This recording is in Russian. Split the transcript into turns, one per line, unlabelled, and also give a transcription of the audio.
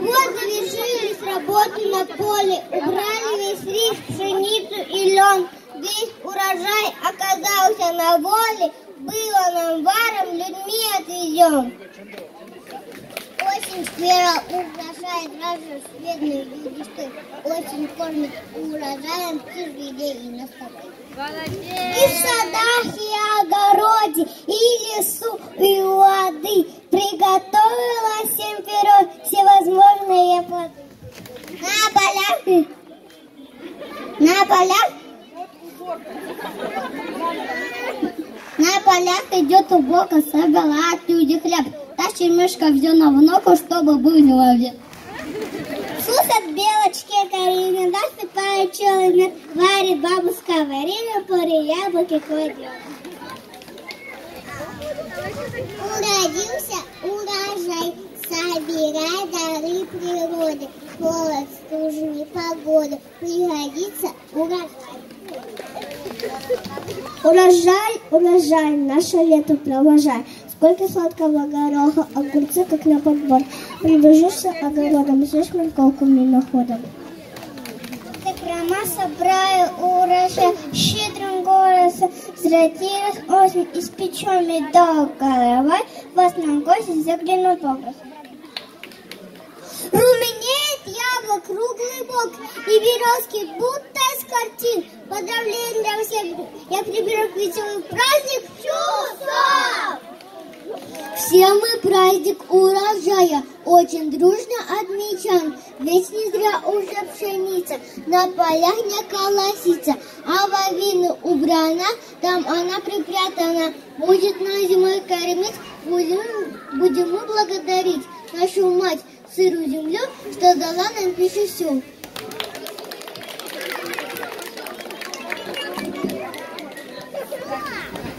Вот завершились работы на поле, убрали весь рис, пшеницу и лен. Весь урожай оказался на воле, было нам варом, людьми отвезем. Осень сквера украшает раньше бедные листы. Осень кормит урожаем птиц, людей и настопы. И в садах, и огороде, и лесу, и у воды приготовила всем перо всевозможные плоды. На полях, на полях, на полях идет уборка, собирают люди хлеб. Тащи мешка все на внуку, чтобы был человек. Слушат белочки Карины, насыпает человек, варит бабушка варенье, поры яблоки кладет. Уродился урожай, собирай дары природы, холод, стужи, непогода, пригодится урожай. Урожай, урожай, наше лето провожай. Сколько сладкого гороха, огурцы как на подбор. Прибежишься огородом, съешь морковку мимоходом. Закрома собраю урожай, щедрым голосом, Зратилась осень, испечем медок головой, Вас на гости заглянут в образ. Руменеет яблок круглый бок, И березки будто из картин. Поздравления я приберу к веселый праздник чувства! Все мы праздник урожая очень дружно отмечаем, ведь не зря уже пшеница на полях не колосится, а вовина убрана, там она припрятана, будет на зимой кормить, будем, будем мы благодарить нашу мать сырую землю, что дала нам пищу всю. Yeah.